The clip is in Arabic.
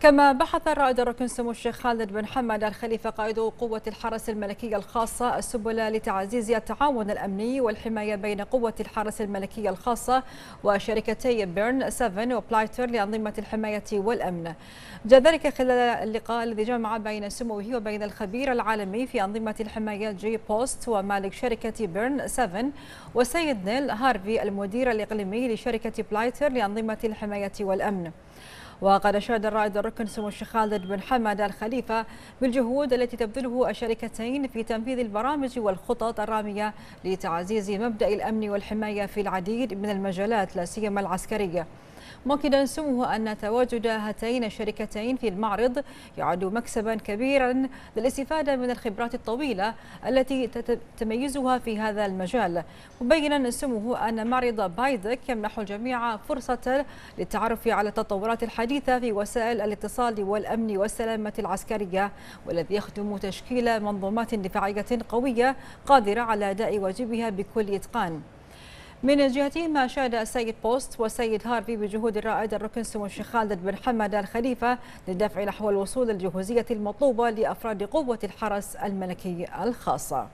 كما بحث الرائد الركن سمو الشيخ خالد بن حمد الخليفة قائد قوة الحرس الملكية الخاصة السبل لتعزيز التعاون الأمني والحماية بين قوة الحرس الملكية الخاصة وشركتي بيرن 7 وبلايتر لأنظمة الحماية والأمن. جاء ذلك خلال اللقاء الذي جمع بين سموه وبين الخبير العالمي في أنظمة الحماية جي بوست ومالك شركة بيرن 7 وسيد نيل هارفي المدير الإقليمي لشركة بلايتر لأنظمة الحماية والأمن. وقد أشاد الرائد الركن سمو الشيخ خالد بن حمد الخليفة بالجهود التي تبذله الشركتين في تنفيذ البرامج والخطط الرامية لتعزيز مبدأ الأمن والحماية في العديد من المجالات لا سيما العسكرية. مؤكدا سموه أن تواجد هاتين الشركتين في المعرض يعد مكسبا كبيرا للاستفادة من الخبرات الطويلة التي تميزها في هذا المجال. مبينا سموه أن معرض بايدك يمنح الجميع فرصة للتعرف على التطورات الحديثة في وسائل الاتصال والأمن والسلامة العسكرية والذي يخدم تشكيل منظومات دفاعية قوية قادرة على أداء واجبها بكل إتقان. من جهتهما أشاد السيد بوست والسيد هارفي بجهود الرائد الركن سمو الشيخ خالد بن حمد الخليفة للدفع نحو الوصول الجهوزية المطلوبة لأفراد قوة الحرس الملكي الخاصة.